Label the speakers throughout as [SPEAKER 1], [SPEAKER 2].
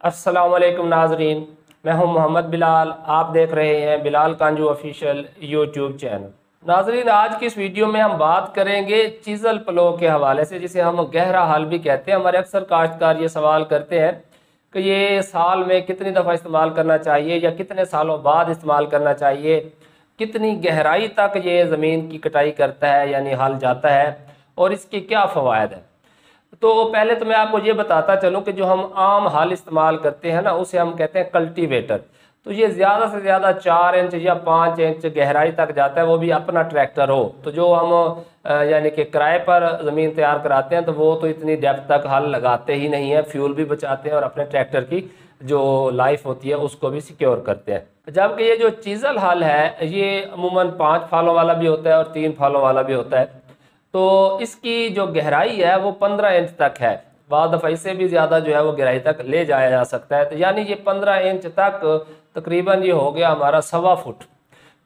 [SPEAKER 1] असलकुम नाजरीन, मैं हूँ मोहम्मद बिलाल। आप देख रहे हैं Bilal Kanju official YouTube channel. नाजरीन, आज की इस वीडियो में हम बात करेंगे चीज़ल पलो के हवाले से, जिसे हम गहरा हल भी कहते हैं। हमारे अक्सर काश्तकार ये सवाल करते हैं कि ये साल में कितनी दफ़ा इस्तेमाल करना चाहिए या कितने सालों बाद इस्तेमाल करना चाहिए? कितनी गहराई तक ये ज़मीन की कटाई करता है, यानी हल जाता है? और इसके क्या फ़वाद हैं? तो पहले तो मैं आपको ये बताता चलूँ कि जो हम आम हल इस्तेमाल करते हैं ना, उसे हम कहते हैं कल्टीवेटर तो ये ज़्यादा से ज़्यादा चार इंच या पाँच इंच गहराई तक जाता है, वो भी अपना ट्रैक्टर हो। तो जो हम यानी कि किराए पर ज़मीन तैयार कराते हैं तो वो तो इतनी डेप्थ तक हल लगाते ही नहीं है फ्यूल भी बचाते हैं और अपने ट्रैक्टर की जो लाइफ होती है, उसको भी सिक्योर करते हैं। जबकि ये जो चीज़ल हल है, ये अमूमन पाँच फालों वाला भी होता है और तीन फालों वाला भी होता है। तो इसकी जो गहराई है वो पंद्रह इंच तक है। बाद दफ़ा इससे भी ज़्यादा जो है वो गहराई तक ले जाया जा सकता है। तो यानी ये पंद्रह इंच तक तकरीबन ये हो गया हमारा सवा फुट।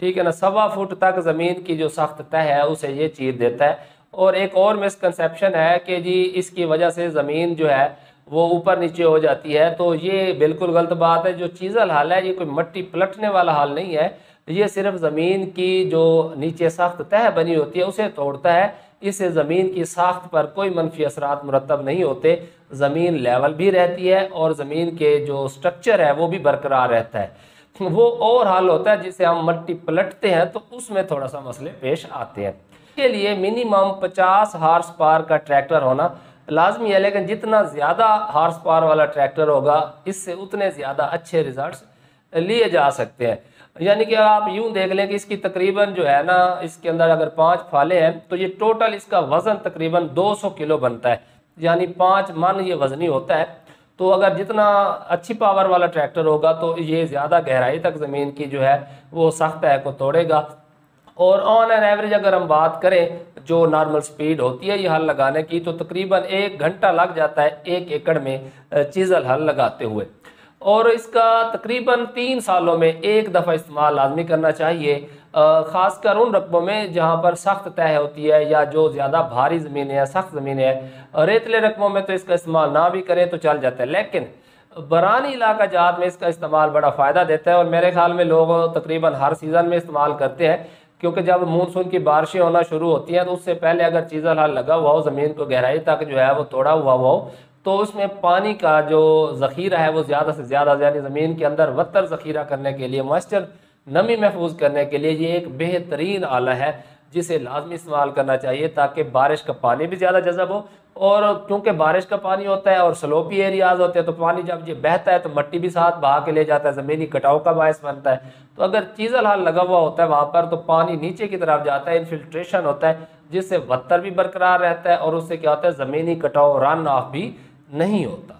[SPEAKER 1] ठीक है ना? सवा फुट तक ज़मीन की जो सख्त तह है, उसे ये चीर देता है। और एक और मिसकनसेप्शन है कि जी इसकी वजह से ज़मीन जो है वो ऊपर नीचे हो जाती है। तो ये बिल्कुल गलत बात है। जो चीज़ल हाल है, ये कोई मट्टी पलटने वाला हाल नहीं है। ये सिर्फ़ ज़मीन की जो नीचे सख्त तह बनी होती है, उसे तोड़ता है। इससे ज़मीन की साख्त पर कोई मनफी असरात मुरतब नहीं होते। ज़मीन लेवल भी रहती है और ज़मीन के जो स्ट्रक्चर है वो भी बरकरार रहता है। वो और हाल होता है जिसे हम मट्टी पलटते हैं तो उसमें थोड़ा सा मसले पेश आते हैं। इसके लिए मिनिमम 50 हार्स पार का ट्रैक्टर होना लाजमी है, लेकिन जितना ज़्यादा हार्स पार वाला ट्रैक्टर होगा, इससे उतने ज़्यादा अच्छे रिज़ल्ट लिए जा सकते हैं। यानी कि आप यूँ देख लें कि इसकी तकरीबन जो है ना, इसके अंदर अगर पाँच फाले हैं तो ये टोटल इसका वज़न तकरीबन 200 किलो बनता है। यानी पाँच, मन ये वज़नी होता है तो अगर जितना अच्छी पावर वाला ट्रैक्टर होगा तो ये ज़्यादा गहराई तक ज़मीन की जो है, वो सख्त है को तोड़ेगा। और ऑन एन एवरेज अगर हम बात करें, जो नॉर्मल स्पीड होती है, ये हल लगाने की तो तकरीबन एक घंटा लग जाता है एक एकड़ में चीज़ल हल लगाते हुए। और इसका तकरीबन तीन सालों में एक दफ़ा इस्तेमाल लाजमी करना चाहिए। ख़ासकर उन रकबों में जहाँ पर सख्त तय होती है या जो ज़्यादा भारी ज़मीन है सख्त ज़मीन है। रेतले रकबों में तो इसका इस्तेमाल ना भी करें तो चल जाता है। लेकिन बरानी इलाका जात में इसका इस्तेमाल बड़ा फ़ायदा देता है और मेरे ख्याल में लोग तकरीबन हर सीज़न में इस्तेमाल करते हैं। क्योंकि जब मानसून की बारिशें होना शुरू होती हैं तो उससे पहले अगर चीज़ल हल लगा हुआ हो, ज़मीन को गहराई तक जो है वो तोड़ा हुआ हो तो उसमें पानी का जो ज़ख़ीरा है, वो ज़्यादा से ज़्यादा, यानी ज़मीन के अंदर वत्तर ज़ख़ीरा करने के लिए, मॉइस्चर नमी महफूज करने के लिए ये एक बेहतरीन आला है, जिसे लाजमी इस्तेमाल करना चाहिए ताकि बारिश का पानी भी ज़्यादा जज़ब हो। और क्योंकि बारिश का पानी होता है और स्लोपी एरियाज़ होते हैं तो पानी जब ये बहता है तो मट्टी भी साथ बहा के ले जाता है, ज़मीनी कटाव का बायस बनता है। तो अगर चीज़ल हाल लगा हुआ होता है वहाँ पर तो पानी नीचे की तरफ़ जाता है इनफिल्ट्रेशन होता है, जिससे वत्तर भी बरकरार रहता है, और उससे क्या होता है, ज़मीनी कटाव रन ऑफ़ भी नहीं होता।